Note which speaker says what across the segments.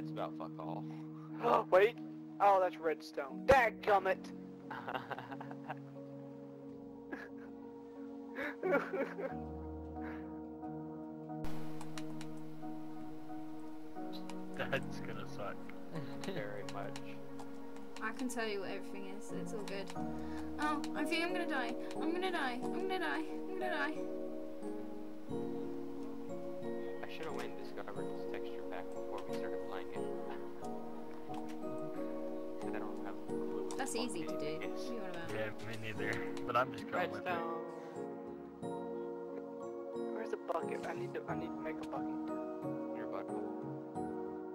Speaker 1: That's about fuck all.
Speaker 2: Wait. Oh, that's redstone. Dadgummit.
Speaker 3: That's gonna suck.
Speaker 1: Very much.
Speaker 4: I can tell you what everything is. It's all good. Oh, I think I'm gonna die. I'm gonna die. I'm gonna die. I'm gonna die.
Speaker 1: I should have went and discovered
Speaker 4: That's easy to do.
Speaker 1: is.
Speaker 4: What do you want about?
Speaker 3: Yeah, me neither. But I'm just going with it.
Speaker 1: Redstone.
Speaker 2: Where's the bucket? I need to. I need to make a bucket.
Speaker 1: Your butthole.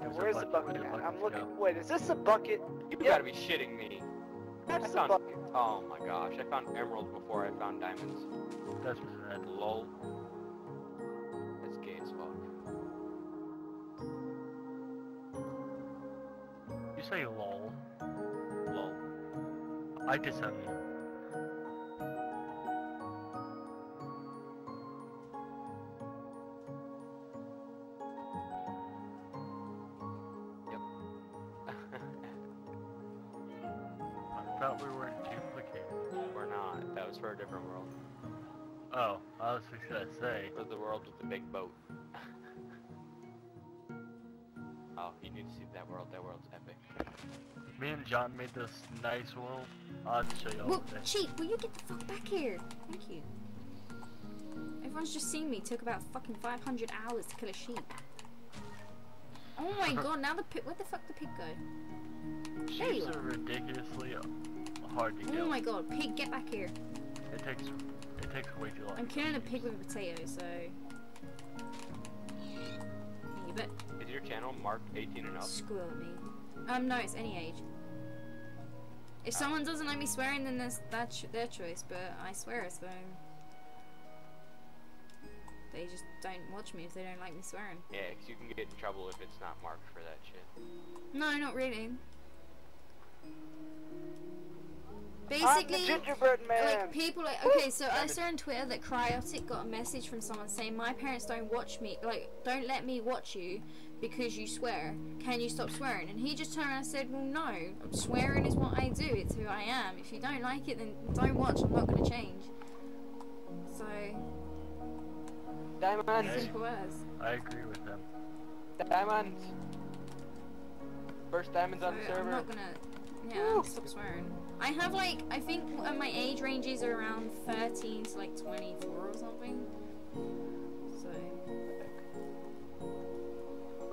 Speaker 2: Yeah, where's the
Speaker 3: bucket
Speaker 2: bucket at? I'm looking.
Speaker 3: go.
Speaker 2: Wait, is this a bucket?
Speaker 1: You
Speaker 2: Yep.
Speaker 1: gotta be shitting me.
Speaker 2: That's
Speaker 1: I
Speaker 2: a
Speaker 1: found-
Speaker 2: bucket.
Speaker 1: Oh my gosh, I found emeralds before I found diamonds.
Speaker 3: That's what's red.
Speaker 1: Lol.
Speaker 3: I disown you. I thought we were in duplicate.
Speaker 1: We're not. That was for a different world.
Speaker 3: Oh, I was just gonna say.
Speaker 1: For the world with the big boat. oh, you need to see that world. That world's epic.
Speaker 3: Me and John made this nice world. I'll have to show you all
Speaker 4: Well,
Speaker 3: today.
Speaker 4: cheat, will you get the fuck back here? Thank you. Everyone's just seen me. It Took about fucking 500 hours to kill a sheep. Oh my god, now the pig. Where the fuck did the pig go? There you
Speaker 3: Sheeps
Speaker 4: are.
Speaker 3: are ridiculously hard to kill.
Speaker 4: Oh my god, pig, get back here.
Speaker 3: It takes it takes way too long.
Speaker 4: I'm killing a pig with a potato, so. You bet.
Speaker 1: Is your channel marked 18 and up?
Speaker 4: Screw me. Um, no, it's any age. If someone doesn't like me swearing, then that's that's their choice. But I swear, so they just don't watch me if they don't like me swearing.
Speaker 1: Yeah, 'cause you can get in trouble if it's not marked for that shit.
Speaker 4: No, not really.
Speaker 2: I'm the
Speaker 4: Basically,
Speaker 2: gingerbread man.
Speaker 4: like people like okay, so I saw on Twitter that Cryaotic got a message from someone saying my parents don't watch me, like don't let me watch you because you swear. Can you stop swearing? And he just turned around and said, well, no, swearing is what I do. It's who I am. If you don't like it, then don't watch. I'm not gonna change. So
Speaker 1: Diamond.
Speaker 4: simple as.
Speaker 3: I agree with them.
Speaker 1: Diamond. First diamonds
Speaker 4: So
Speaker 1: on the server.
Speaker 4: I'm
Speaker 1: server.
Speaker 4: not gonna. Yeah,
Speaker 1: Woo.
Speaker 4: stop swearing. I have like I think uh, my age ranges are around 13 to like 24 or something.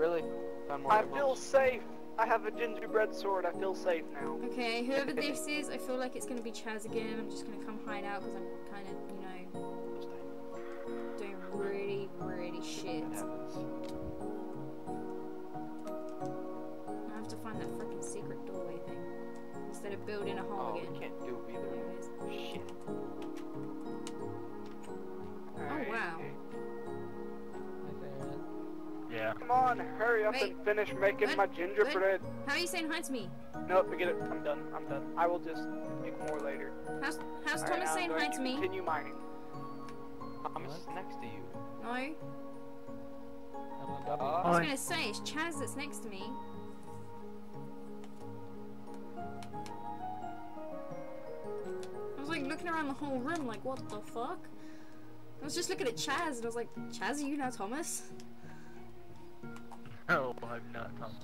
Speaker 1: Really? Found more
Speaker 2: I feel safe. I have a gingerbread sword. I feel safe now.
Speaker 4: okay, whoever this is, I feel like it's gonna be Chaz again. I'm just gonna come hide out because I'm kind of you know doing really really shit. I have to find that freaking secret doorway thing instead of building a hole
Speaker 1: Oh,
Speaker 4: again.
Speaker 1: we can't do
Speaker 2: Come on, hurry up
Speaker 4: Wait.
Speaker 2: and finish making
Speaker 4: What?
Speaker 2: my gingerbread.
Speaker 4: How are you saying hi to me?
Speaker 2: No, forget it. I'm done. I'm done. I will just make more later.
Speaker 4: How's how's
Speaker 2: All right,
Speaker 4: Thomas
Speaker 2: now I'm
Speaker 4: saying
Speaker 2: going
Speaker 4: hi to me?
Speaker 2: Continue mining.
Speaker 1: Thomas is next to you.
Speaker 4: No. I
Speaker 1: Uh,
Speaker 4: was gonna say it's Chaz that's next to me. I was like looking around the whole room, like what the fuck? I was just looking at Chaz and I was like, Chaz, are you now Thomas?
Speaker 3: No, I'm not Thomas.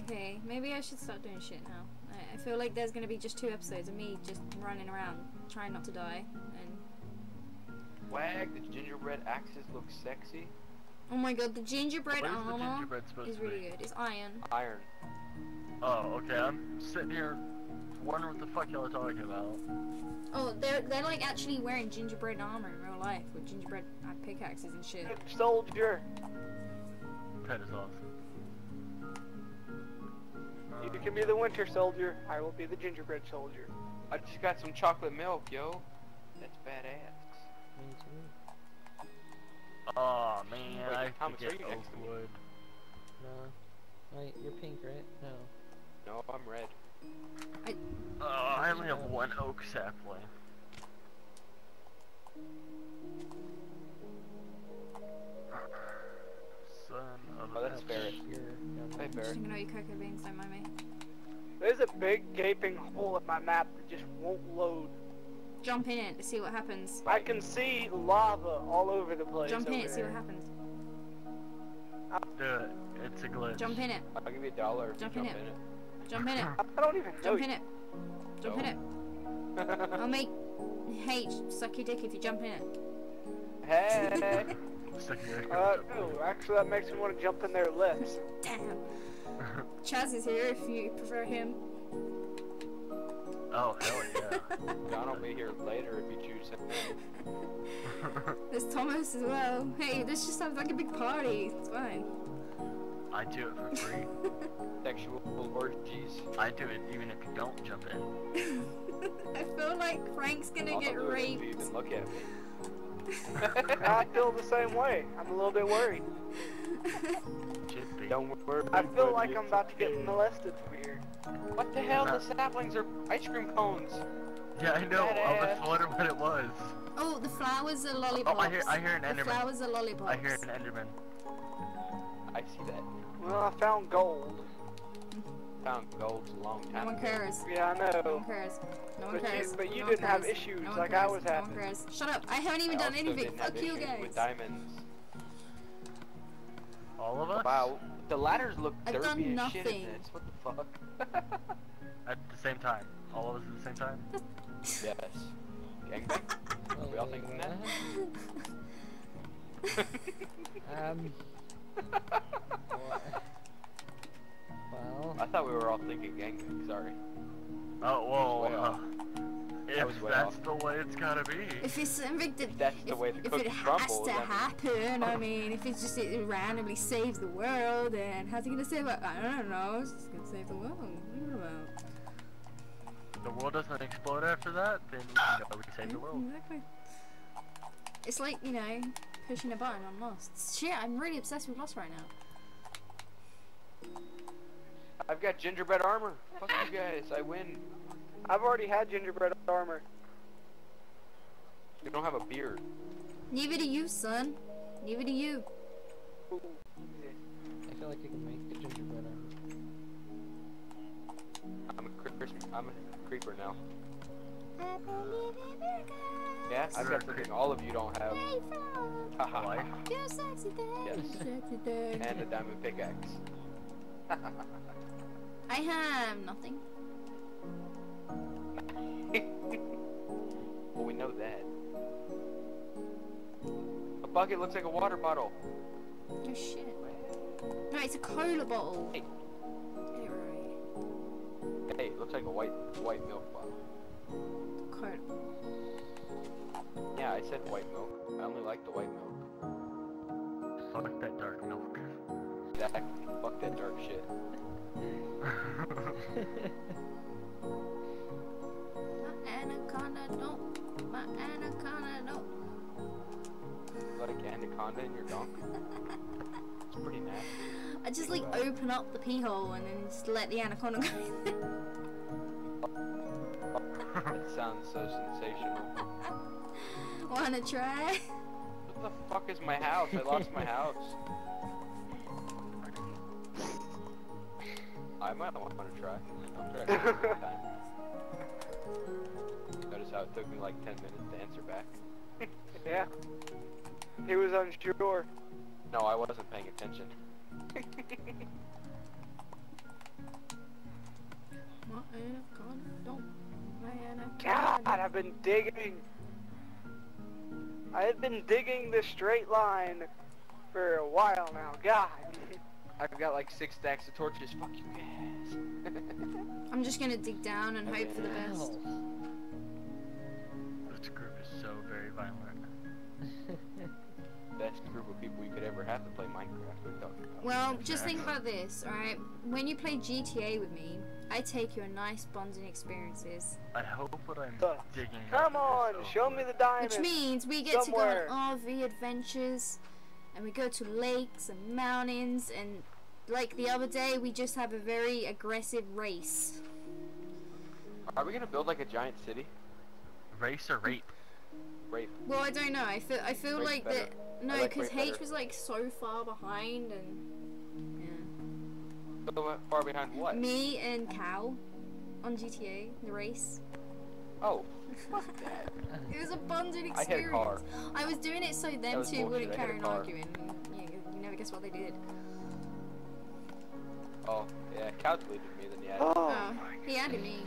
Speaker 4: Okay, maybe I should start doing shit now. I, I feel like there's gonna be just two episodes of me just running around, trying not to die. And
Speaker 1: Wag, the gingerbread axes look sexy.
Speaker 4: oh my god, the gingerbread
Speaker 3: What is the
Speaker 4: armor
Speaker 3: gingerbread supposed
Speaker 4: is
Speaker 3: to be?
Speaker 4: really good. It's iron.
Speaker 1: Iron.
Speaker 3: Oh, okay. I'm sitting here wondering what the fuck y'all are talking about.
Speaker 4: Oh, they're they're like actually wearing gingerbread armor in real life with gingerbread uh, pickaxes and shit.
Speaker 2: Soldier.
Speaker 3: That is awesome.
Speaker 2: You can be the winter soldier. I will be the gingerbread soldier.
Speaker 1: I just got some chocolate milk, yo. That's badass.
Speaker 3: Oh man,
Speaker 1: Wait,
Speaker 3: I
Speaker 1: Thomas,
Speaker 3: have to
Speaker 1: are
Speaker 3: get
Speaker 1: you next to me?
Speaker 3: Oakwood.
Speaker 5: No. Wait, you're pink, right? No.
Speaker 1: No, I'm red.
Speaker 3: Oh, I only have one oak sapling. Son of
Speaker 1: Oh,
Speaker 3: a
Speaker 1: that's
Speaker 3: bitch.
Speaker 1: fair.
Speaker 5: You're down
Speaker 1: Hey,
Speaker 4: Just
Speaker 1: Barrett.
Speaker 4: Gonna eat cocoa beans, don't mind me.
Speaker 2: There's a big gaping hole in my map that just won't load.
Speaker 4: Jump in it to see what happens.
Speaker 2: I can see lava all over the place.
Speaker 4: Jump in
Speaker 2: over
Speaker 4: it, see what
Speaker 2: there.
Speaker 4: happens.
Speaker 3: Do it. It's a glitch.
Speaker 4: Jump in it.
Speaker 1: I'll give you a dollar if
Speaker 4: Jump
Speaker 1: you
Speaker 4: in
Speaker 1: jump
Speaker 4: it.
Speaker 1: in it.
Speaker 4: Jump in it.
Speaker 2: I don't even know.
Speaker 4: Jump
Speaker 2: you.
Speaker 4: in it. Jump in it. I'll make H suck your dick if you jump in it.
Speaker 1: hey!
Speaker 3: Stick your dick in
Speaker 2: Uh, no, actually that makes me want to jump in their lips.
Speaker 4: Damn. Chaz is here if you prefer him.
Speaker 3: Oh, hell yeah.
Speaker 1: John will be here later if you choose him.
Speaker 4: There's Thomas as well. Hey, this just sounds like a big party. It's fine.
Speaker 3: I do it for free.
Speaker 1: Sexual orgies.
Speaker 3: I do it even if you don't jump in.
Speaker 4: I feel like Frank's gonna
Speaker 1: I'll
Speaker 4: get
Speaker 1: do it if you
Speaker 4: raped.
Speaker 1: even look at me.
Speaker 2: I feel the same way. I'm a little bit worried.
Speaker 1: Don't worry.
Speaker 2: I feel
Speaker 1: buddy,
Speaker 2: like I'm
Speaker 1: it's
Speaker 2: about to get molested from here.
Speaker 1: What the hell? The saplings are ice cream cones.
Speaker 3: Yeah, I know. I was wondering what it was.
Speaker 4: oh, the flowers are
Speaker 3: Oh,
Speaker 4: lollipops.
Speaker 3: I hear, I hear an Enderman.
Speaker 4: the
Speaker 3: Enderman.
Speaker 4: flowers are lollipops.
Speaker 3: I hear an Enderman.
Speaker 1: I see that.
Speaker 2: Well, I found gold.
Speaker 1: Found golds a long
Speaker 4: No
Speaker 1: time
Speaker 4: one
Speaker 1: ago.
Speaker 4: cares.
Speaker 2: Yeah, I know.
Speaker 4: No one cares. No one
Speaker 2: But you-
Speaker 4: cares.
Speaker 2: but you
Speaker 4: No
Speaker 2: didn't have issues
Speaker 4: No one
Speaker 2: like I
Speaker 4: cares.
Speaker 2: was
Speaker 4: No one
Speaker 2: having.
Speaker 4: cares. Shut up. I haven't even
Speaker 1: I
Speaker 4: done anything.
Speaker 1: didn't
Speaker 4: Fuck you guys.
Speaker 1: With diamonds.
Speaker 3: All of us?
Speaker 1: Wow, the ladders look
Speaker 4: I've
Speaker 1: derpy
Speaker 4: done
Speaker 1: as shit in
Speaker 4: nothing.
Speaker 1: this. What the fuck?
Speaker 3: At the same time. All of us at the same time?
Speaker 1: yes. Gangbang? Are we all thinking that?
Speaker 5: Um.
Speaker 1: Were all thinking gangbang. Sorry.
Speaker 3: Oh,
Speaker 1: well,
Speaker 3: Uh,
Speaker 1: off. That was
Speaker 3: if that's
Speaker 1: off.
Speaker 3: the way it's gotta be.
Speaker 4: If it's something that
Speaker 1: If that's the
Speaker 4: if,
Speaker 1: way the
Speaker 4: if
Speaker 1: cookie
Speaker 4: it has to happen, I mean, if it's just it randomly saves the world, then how's it gonna save it? I don't know. It's just gonna save the world. What are
Speaker 3: the world doesn't explode after that, then you know, we can save the world.
Speaker 4: Exactly. It's like you know pushing a button on Lost. Shit, I'm really obsessed with Lost right now.
Speaker 1: I've got gingerbread armor. Fuck you guys. I win.
Speaker 2: I've already had gingerbread armor.
Speaker 1: You don't have a beard.
Speaker 4: Neither do you, son. Neither do you.
Speaker 5: I feel like I can make the gingerbread armor.
Speaker 1: I'm a Chris- I'm a creeper now. Yeah, I've got something all of you don't have. Haha.
Speaker 3: Life.
Speaker 4: You sexy thing.
Speaker 1: Yes.
Speaker 4: Sexy thing.
Speaker 1: and a diamond pickaxe.
Speaker 4: I have nothing.
Speaker 1: well, we know that. A bucket looks like a water bottle.
Speaker 4: Oh shit. No, it's a cola bottle.
Speaker 1: Hey.
Speaker 4: It right.
Speaker 1: Hey, it looks like a white white milk bottle.
Speaker 4: Cola.
Speaker 1: Yeah, I said white milk. I only like the white milk.
Speaker 3: Fuck that dark milk.
Speaker 1: Exactly. Fuck that dark shit.
Speaker 4: My anaconda don't. My anaconda don't.
Speaker 1: Like anaconda in your donk. It's pretty nasty.
Speaker 4: I just like open up the pee hole and then just let the anaconda go in there.
Speaker 1: That sounds so sensational.
Speaker 4: Wanna try?
Speaker 1: What the fuck is my house? I lost my house. I might want to try. I'll try it one time. Notice how it took me like 10 minutes to answer back.
Speaker 2: Yeah. He was unsure.
Speaker 1: No, I wasn't paying attention.
Speaker 4: My anaconda don't. My
Speaker 2: God. I've been digging. I have been digging this straight line for a while now. God.
Speaker 1: I've got like six stacks of torches. Fuck you guys.
Speaker 4: I'm just gonna dig down and hope for the best.
Speaker 3: this group is so very violent.
Speaker 1: Best group of people you could ever have to play Minecraft. What are talking about?
Speaker 4: Well, just think about this, alright? When you play GTA with me, I take you on nice bonding experiences.
Speaker 3: I hope what I'm
Speaker 2: Uh,
Speaker 3: digging
Speaker 2: Come on,
Speaker 3: is
Speaker 2: show me the diamond.
Speaker 4: Which means we get
Speaker 2: somewhere.
Speaker 4: to go on RV adventures and we go to lakes and mountains and like the other day we just have a very aggressive race.
Speaker 1: Are we gonna build like a giant city?
Speaker 3: race or rape.
Speaker 1: Rape.
Speaker 4: Well, I don't know. I feel I feel
Speaker 1: Rape's
Speaker 4: like
Speaker 1: better.
Speaker 4: that no,
Speaker 1: I like
Speaker 4: because
Speaker 1: rape
Speaker 4: H
Speaker 1: better.
Speaker 4: was like so far behind and yeah.
Speaker 1: So uh, far behind what?
Speaker 4: Me and Cal on GTA, the race.
Speaker 1: Oh,
Speaker 4: It was a bonding
Speaker 1: I
Speaker 4: experience.
Speaker 1: hit a car.
Speaker 4: I was doing it so them
Speaker 1: was
Speaker 4: two wouldn't
Speaker 1: I hit a
Speaker 4: carry on
Speaker 1: car.
Speaker 4: arguing. You, you never guess what they did.
Speaker 1: Oh, yeah, Cal deleted me, then yeah.
Speaker 2: Oh,
Speaker 4: Oh, he added me.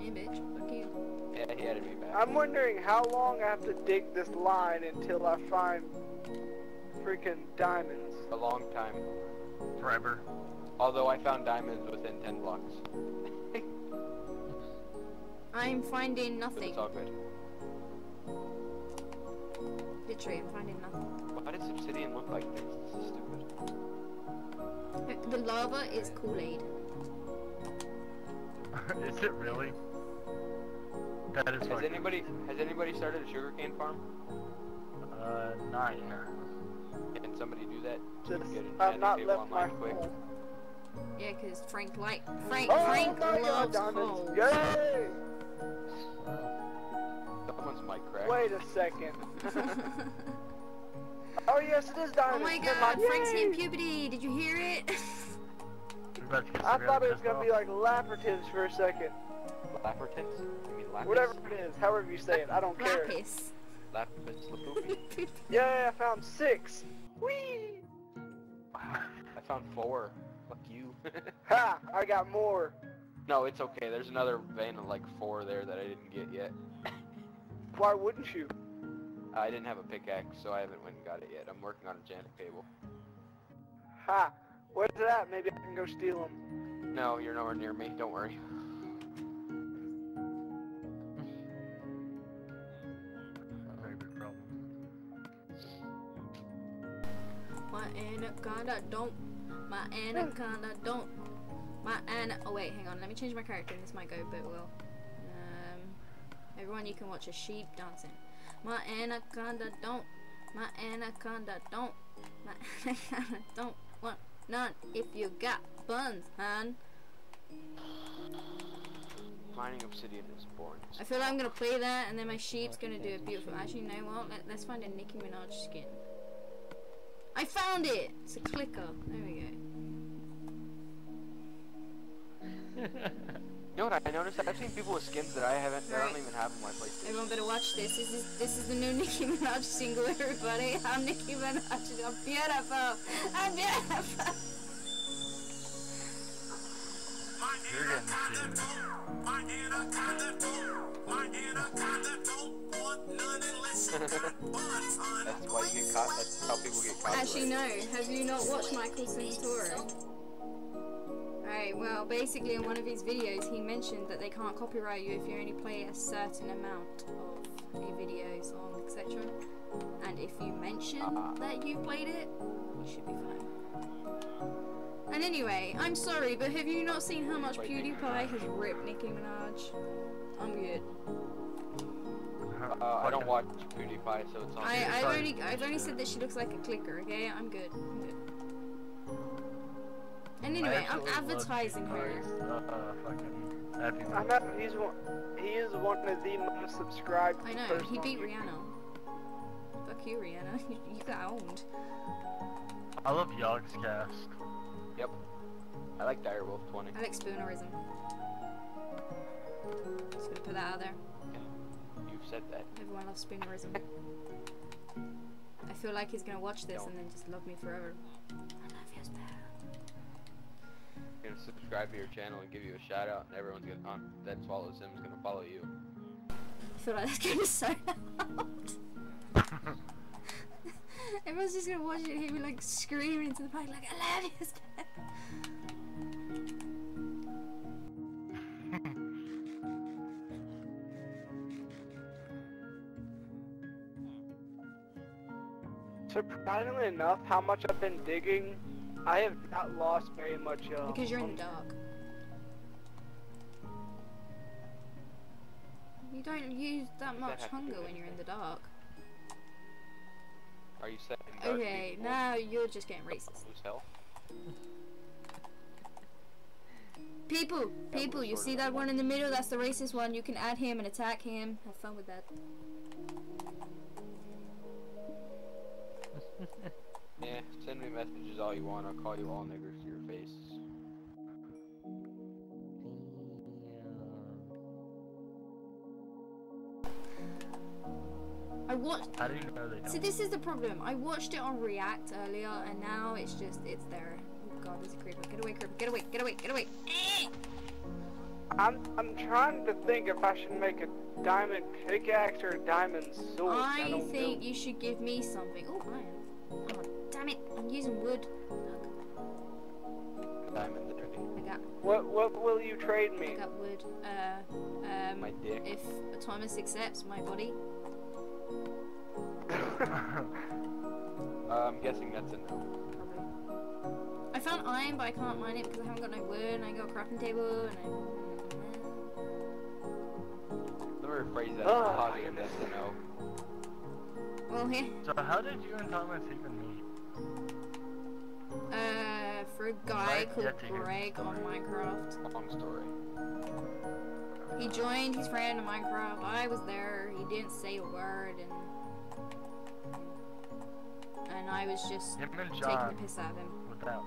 Speaker 4: Hey, bitch. Fuck you.
Speaker 1: Yeah, he added me back.
Speaker 2: I'm wondering how long I have to dig this line until I find freaking diamonds.
Speaker 1: A long time.
Speaker 3: Forever.
Speaker 1: Although I found diamonds within 10 blocks.
Speaker 4: I'm finding
Speaker 1: But
Speaker 4: nothing.
Speaker 1: it's all good.
Speaker 4: Literally, I'm finding nothing.
Speaker 1: Why does obsidian look like this? This is stupid.
Speaker 4: The lava is Kool-Aid.
Speaker 3: is it really? That is
Speaker 1: Has anybody has anybody started a sugarcane farm?
Speaker 3: Uh, nine.
Speaker 1: Can somebody do that?
Speaker 2: Just, I've not left my
Speaker 1: quick.
Speaker 2: home.
Speaker 4: Yeah, because Frank like Frank
Speaker 2: Oh
Speaker 4: Frank
Speaker 2: my
Speaker 4: loves
Speaker 2: god, diamonds!
Speaker 4: holes.
Speaker 2: Yay!
Speaker 1: Someone's mic cracked.
Speaker 2: Wait a second. Oh yes, it is
Speaker 4: diamond.
Speaker 2: oh
Speaker 4: my god,
Speaker 2: mind.
Speaker 4: Frank's hitting puberty. Did you hear it?
Speaker 3: We're about to get
Speaker 2: I thought it was gonna be like Lapertives for a second.
Speaker 1: Lappertins? You mean lapis?
Speaker 2: Whatever it is, however you say it, I don't care.
Speaker 4: Lapis.
Speaker 1: Lapis lapoopy.
Speaker 2: Yeah, I found six. Whee!
Speaker 1: I found four. Fuck you.
Speaker 2: Ha! I got more.
Speaker 1: no, it's okay. There's another vein of like four there that I didn't get yet.
Speaker 2: Why wouldn't you?
Speaker 1: I didn't have a pickaxe, so I haven't went and got it yet. I'm working on a enchanting table.
Speaker 2: Ha! Where's it at? Maybe I can go steal them.
Speaker 1: No, you're nowhere near me. Don't worry.
Speaker 3: Very big problem.
Speaker 4: My anaconda don't. My anaconda don't. My ana. Oh wait, hang on. Let me change my character. This might go a bit well. Um, everyone, you can watch a sheep dancing. My anaconda don't. My anaconda don't. My anaconda don't want none. If you got buns, hun.
Speaker 1: Mining obsidian is boring.
Speaker 4: I feel like I'm gonna play that, and then my sheep's gonna do it beautiful. Actually, no, well. Let, let's find a Nicki Minaj skin. I found it. It's a clicker. There we go.
Speaker 1: You know what I noticed? I've seen people with skins that I haven't, that I don't even have on my PlayStation.
Speaker 4: Everyone better watch this. This is this is the new Nicki Minaj single, everybody. I'm Nicki Minaj. I'm beautiful. I'm beautiful.
Speaker 3: You're getting serious.
Speaker 1: That's why you get caught. That's how people get caught.
Speaker 4: Actually, no. Have you not watched Michael Santoro? Alright, well, basically in one of his videos, he mentioned that they can't copyright you if you only play a certain amount of a video, song, etc. And if you mention that you've played it, you should be fine. And anyway, I'm sorry, but have you not seen how much PewDiePie has ripped Nicki Minaj? I'm good.
Speaker 1: Uh, I don't watch PewDiePie, so it's on.
Speaker 4: I, I've only I've only said that she looks like a clicker, okay? I'm good. I'm good. And anyway, I'm advertising her.
Speaker 3: Uh, fucking Happy
Speaker 2: I'm
Speaker 3: Meal.
Speaker 2: not, he's one. He is one of the most subscribed.
Speaker 4: I know,
Speaker 2: person
Speaker 4: he beat Rihanna. Fuck you, Rihanna. You, you got owned.
Speaker 3: I love Yogg's cast.
Speaker 1: Yep. I like Direwolf 20.
Speaker 4: I like spoonerism. Just gonna put that out there.
Speaker 1: You've said that.
Speaker 4: Everyone loves spoonerism. I feel like he's gonna watch this and then just love me forever. I love you, Spoon.
Speaker 1: I'm gonna subscribe to your channel and give you a shout out, and everyone's gonna. Uh, that Swallow Sim's gonna follow you.
Speaker 4: I feel like that's gonna be so loud. Everyone's just gonna watch it and hear me like screaming into the mic like I love you. Spoon."
Speaker 2: Surprisingly enough, how much I've been digging, I have not lost very much. Uh,
Speaker 4: Because you're in the dark. You don't use that much
Speaker 1: do
Speaker 4: hunger when you're in the dark.
Speaker 1: Are you saying
Speaker 4: Okay, now you're just getting racist.
Speaker 1: lose health?
Speaker 4: People, people, you see that one in the middle? That's the racist one. You can add him and attack him. Have fun with that.
Speaker 1: Yeah, send me messages all you want. I'll call you all niggers to your face.
Speaker 4: I watched.
Speaker 3: How do you know they don't?
Speaker 4: See, this is the problem. I watched it on React earlier, and now it's just it's there. Oh god, there's a creeper. Get away, creeper. Get away. Get away. Get away.
Speaker 2: I'm I'm trying to think if I should make a diamond pickaxe or a diamond sword.
Speaker 4: I,
Speaker 2: I
Speaker 4: think
Speaker 2: know.
Speaker 4: you should give me something. Oh, iron. Damn! I'm using wood.
Speaker 1: Diamond dirty.
Speaker 4: I got.
Speaker 2: What what will you trade me?
Speaker 4: I got wood. Uh, um,
Speaker 1: My dick.
Speaker 4: if Thomas accepts my body.
Speaker 1: Uh, I'm guessing that's a no.
Speaker 4: Probably. I found iron, but I can't mine it because I haven't got no wood, and I got a crafting table, and I.
Speaker 1: Let me rephrase that.
Speaker 2: Oh,
Speaker 1: positive,
Speaker 2: my
Speaker 1: that's no.
Speaker 4: Well, here.
Speaker 3: so how did you and Thomas even meet?
Speaker 4: For a guy
Speaker 3: Right,
Speaker 4: called
Speaker 3: yet to hear the
Speaker 4: Greg on. Minecraft.
Speaker 1: Long story.
Speaker 4: He joined his friend in Minecraft. I was there. He didn't say a word, and and I was just
Speaker 3: Him and
Speaker 4: taking the piss out of him.
Speaker 3: with that.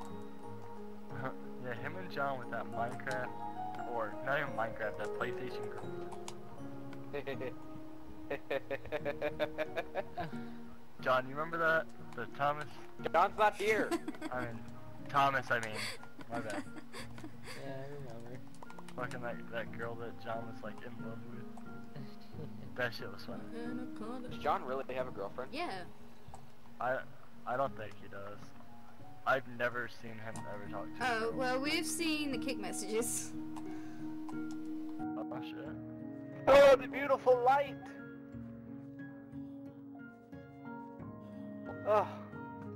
Speaker 3: yeah, him and John with that Minecraft, or not even Minecraft, that PlayStation group. John, you remember that? The Thomas?
Speaker 1: John's not here.
Speaker 3: I mean, Thomas, I mean. My bad.
Speaker 5: Yeah, I remember.
Speaker 3: Fucking that, that girl that John was like in love with. That shit was funny.
Speaker 1: Does John really have a girlfriend?
Speaker 4: Yeah.
Speaker 3: I I don't think he does. I've never seen him ever talk to a
Speaker 4: Oh
Speaker 3: girl.
Speaker 4: well, we've seen the kick messages.
Speaker 3: Oh shit.
Speaker 2: oh, the beautiful light. Oh,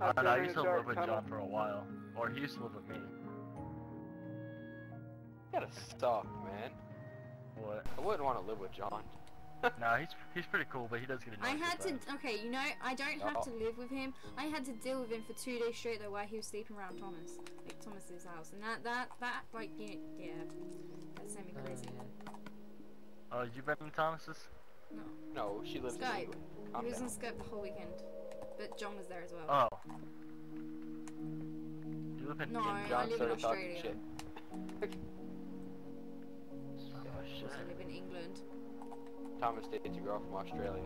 Speaker 3: I, don't know, I used to live with
Speaker 2: tunnel.
Speaker 3: John for a while. Or he used to live with me.
Speaker 1: You gotta stop, man.
Speaker 3: What?
Speaker 1: I wouldn't want to live with John.
Speaker 3: no, he's he's pretty cool, but he does get
Speaker 4: I had to.
Speaker 3: sometimes.
Speaker 4: Okay, you know, I don't have to
Speaker 1: Oh.
Speaker 4: live with him. I had to deal with him for two days straight though, while he was sleeping around Thomas, like Thomas's house, and that that that like yeah, yeah that sent me crazy.
Speaker 5: yeah. Mm.
Speaker 3: Oh, you been in Thomas's?
Speaker 4: No,
Speaker 1: No, she lives
Speaker 4: Skype.
Speaker 1: in England. Calm
Speaker 4: he was
Speaker 1: down.
Speaker 4: on Skype the whole weekend, but John was there as well.
Speaker 3: Oh. You live in
Speaker 4: No,
Speaker 3: England?
Speaker 4: Oh, I
Speaker 1: John
Speaker 4: live in Australia.
Speaker 1: shit.
Speaker 3: Oh shit.
Speaker 4: I live in England.
Speaker 1: Thomas dates a girl from Australia.